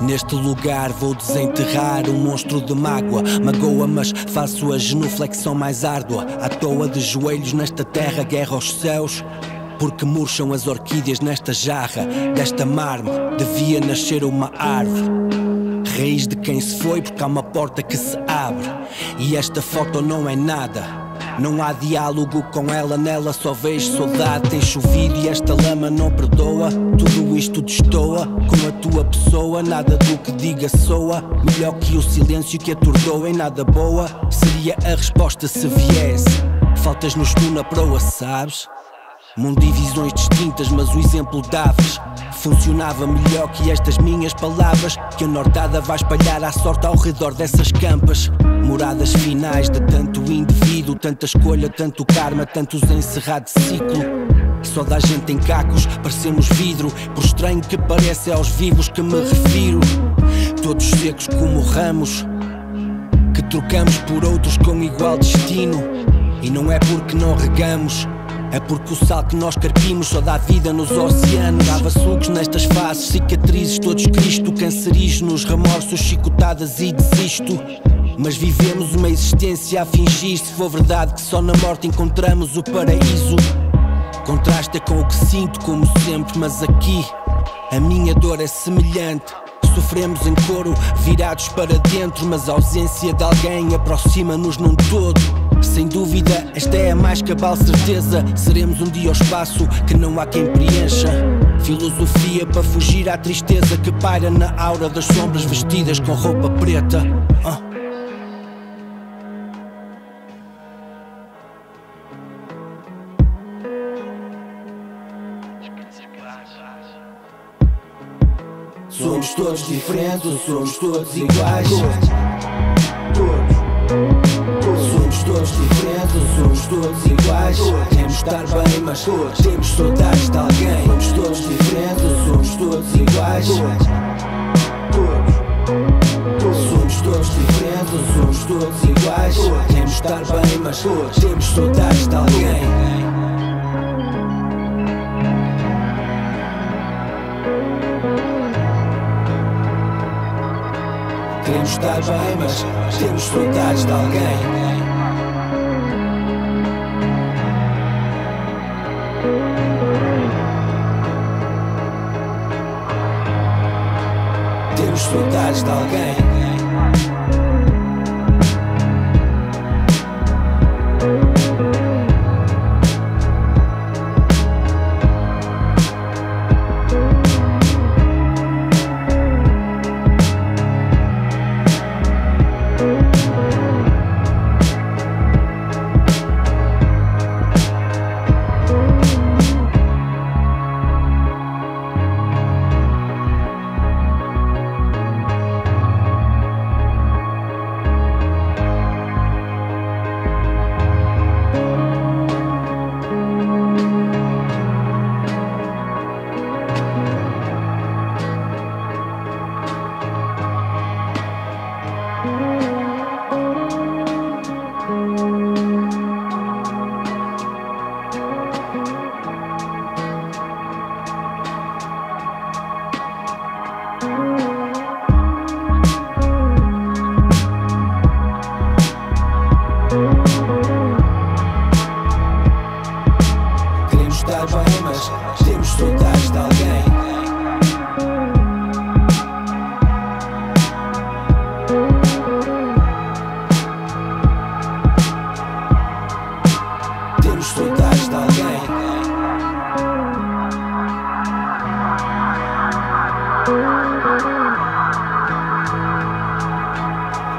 Neste lugar vou desenterrar um monstro de mágoa. Magoa, mas faço a genuflexão mais árdua. À toa de joelhos nesta terra, guerra aos céus. Porque murcham as orquídeas nesta jarra. Desta mármore devia nascer uma árvore. Raiz de quem se foi, porque há uma porta que se abre. E esta foto não é nada. Não há diálogo com ela, nela só vejo saudade. Tem chovido e esta lama não perdoa. Tudo isto destoa com a tua pessoa. Nada do que diga soa. Melhor que o silêncio que atordoa em nada boa. Seria a resposta se viesse. Faltas-nos tu na proa, sabes? Mundo e visões distintas, mas o exemplo davas funcionava melhor que estas minhas palavras. Que a nordada vai espalhar à sorte ao redor dessas campas. Moradas finais de tanto indivíduo, tanta escolha, tanto karma, tantos encerrados ciclo. Só da gente em cacos, parecemos vidro. Por estranho que parece aos vivos que me refiro. Todos secos como ramos, que trocamos por outros com igual destino. E não é porque não regamos. É porque o sal que nós carpimos só dá vida nos oceanos. Dava sucos nestas faces, cicatrizes, todos Cristo, cancerígenos, remorsos, chicotadas e desisto. Mas vivemos uma existência a fingir, se for verdade que só na morte encontramos o paraíso. Contrasta com o que sinto, como sempre, mas aqui a minha dor é semelhante. Sofremos em coro, virados para dentro, mas a ausência de alguém aproxima-nos num todo. Sem dúvida, esta é a mais cabal certeza. Seremos um dia ao espaço que não há quem preencha. Filosofia para fugir à tristeza que paira na aura das sombras vestidas com roupa preta. Uh. Somos todos diferentes, somos todos iguais. Somos todos diferentes, somos todos iguais. Queremos estar bem, mas temos saudades de alguém. Somos todos diferentes, somos todos iguais. Somos todos diferentes, somos todos iguais. Queremos estar bem, mas temos saudades de alguém. Queremos estar bem, mas temos saudades de alguém.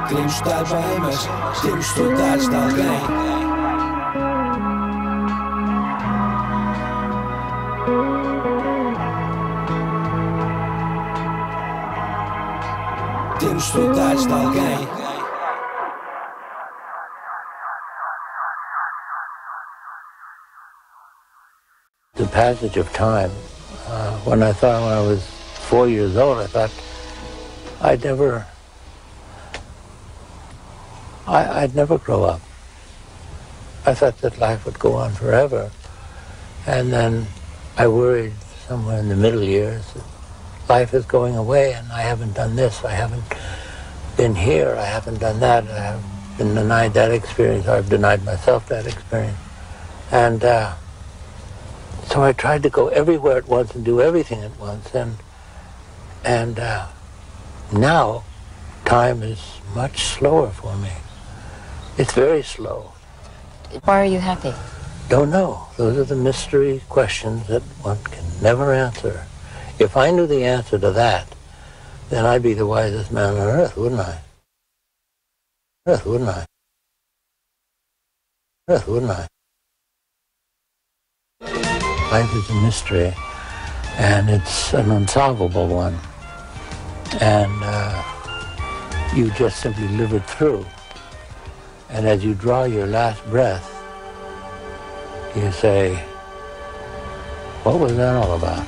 Temos de estar bem, mas temos de alguém. Temos de alguém. The passage of time. Uh, when I thought when I was four years old, I thought I'd never, I, I'd never grow up. I thought that life would go on forever. And then I worried somewhere in the middle years that life is going away and I haven't done this, I haven't been here, I haven't done that, I have been denied that experience, I've denied myself that experience. And uh, so I tried to go everywhere at once and do everything at once. And, and uh, now time is much slower for me. It's very slow. Why are you happy? Don't know. Those are the mystery questions that one can never answer. If I knew the answer to that, then I'd be the wisest man on earth, wouldn't I? Earth, wouldn't I? Earth, wouldn't I? Life is a mystery, and it's an unsolvable one. And uh, you just simply live it through. And as you draw your last breath, you say, what was that all about?